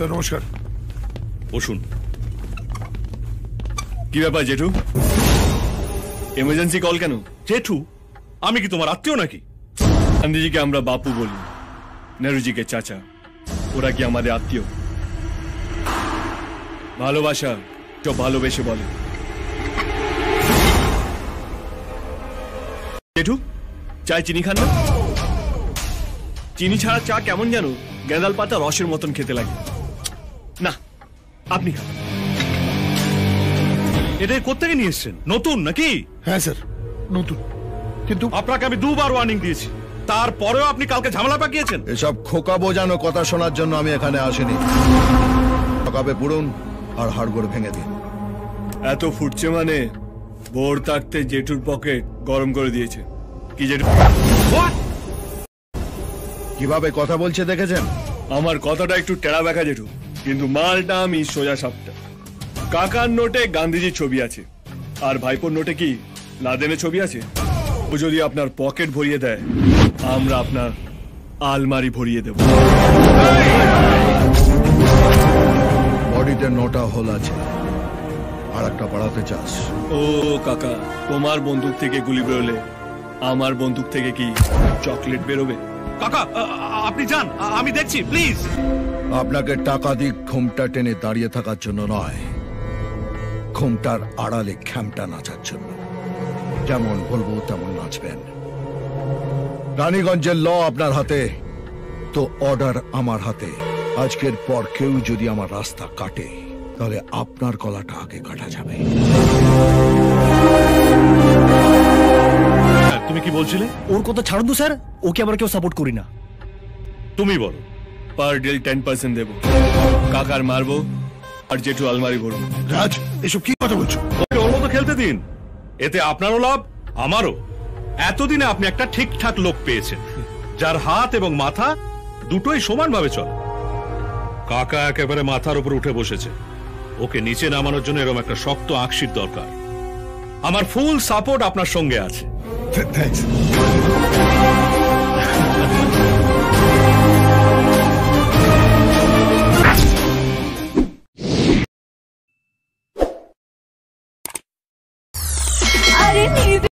নমস্কার। বসুন। কি ব্যাপার জেঠু? এমার্জেন্সি কল কেন? জেঠু আমি কি তোমার আত্মীয় নাকি? গান্ধীজিকে আমরা বাপু বলি নেহরুজিকে চাচা। ওরা কি আমাদের আত্মীয়? ভালোবাসা সব ভালোবেসে বলে। জেঠু চায় চিনি খান না? চিনি ছাড়া চা কেমন জানো? গেঁদাল পাতা রসের মতন খেতে লাগে। না আপনি খান। এটা কোত্থেকে নিয়ে এসছেন? নতুন নাকি? হ্যাঁ স্যার নতুন। কিন্তু আপনাকে আমি দুবার ওয়ার্নিং দিয়েছি। তারপরেও আপনি কালকে ঝামেলা পাকিয়েছেন? এসব খোকা বোঝানো কথা শোনার জন্য আমি এখানে আসিনি। ঠকাবে পুরুন আর হাড়গোড় ভেঙে দিন। এত ফুটছে মানে? ভোর থাকতে জেঠুর পকেট গরম করে দিয়েছে। কি জেঠু কীভাবে কথা বলছে দেখেছেন? আমার কথাটা একটু টেরা ব্যাখা জেঠু। কিন্তু মালটা আমি সোজা সাপটা। কাকার নোটে গান্ধীজির ছবি আছে। আর ভাইপোর নোটে কি লাদেনের ছবি আছে? ও যদি আপনার পকেট ভরিয়ে দেয় আমরা আপনার আলমারি ভরিয়ে দেব। বডিতে নটা হোল আছে। আর একটা বাড়াতে চাস। ও কাকা তোমার বন্দুক থেকে গুলি বেরোলে আমার বন্দুক থেকে কি চকলেট বেরোবে? কাকা আপনি যান আমি দেখছি, প্লিজ। আপনাকে টাকা দিক ঘুমটা টেনে দাঁড়িয়ে থাকার জন্য নয়, ঘুমটার আড়ালে খ্যামটা নাচার জন্য। যেমন বলব, তেমন নাচবেন। রানীগঞ্জের ল আপনার হাতে, তো অর্ডার আমার হাতে। আজকের পর কেউ যদি আমার রাস্তা কাটে, তাহলে আপনার গলাটা আগে কাটা যাবে। বলছিলে? ওর কথা ছাড়ুন তো স্যার। ওকে আমরা কেউ সাপোর্ট করি না। তুমি বলো পার ডেল টেন পার্সেন্ট দেবো। কাকার মারবো আর জেঠু আলমারি ভরবো। রাজ এসব কি কথা বলছো? ওকে ওর মতো খেলতে দিন। এতে আপনারও লাভ আমারও। এতদিনে আপনি একটা ঠিকঠাক লোক পেয়েছেন যার হাত এবং মাথা দুটোই সমানভাবে চলে। কাকা একেবারে মাথার উপর উঠে বসেছে। ওকে নিচে নামানোর জন্য এরকম একটা শক্ত আকশির দরকার। আমার ফুল সাপোর্ট আপনার সঙ্গে আছে। Th thanks.